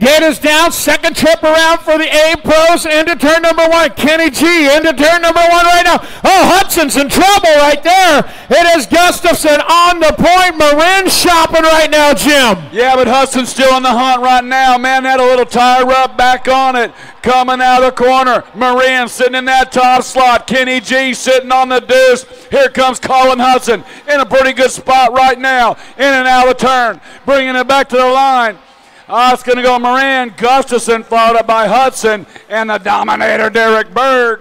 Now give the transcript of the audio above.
Gate is down. Second trip around for the A pros into turn number one. Kenny G into turn number one right now. Oh, Hudson's in trouble right there. It is Gustafson on the point. Marin shopping right now, Jim. Yeah, but Hudson's still on the hunt right now. Man, that a little tire rub back on it. Coming out of the corner. Marin sitting in that top slot. Kenny G sitting on the deuce. Here comes Colin Hudson in a pretty good spot right now. In and out of turn. Bringing it back to the line. Oh, it's going to go Moran, Gustafson, followed up by Hudson, and the dominator, Derek Berg.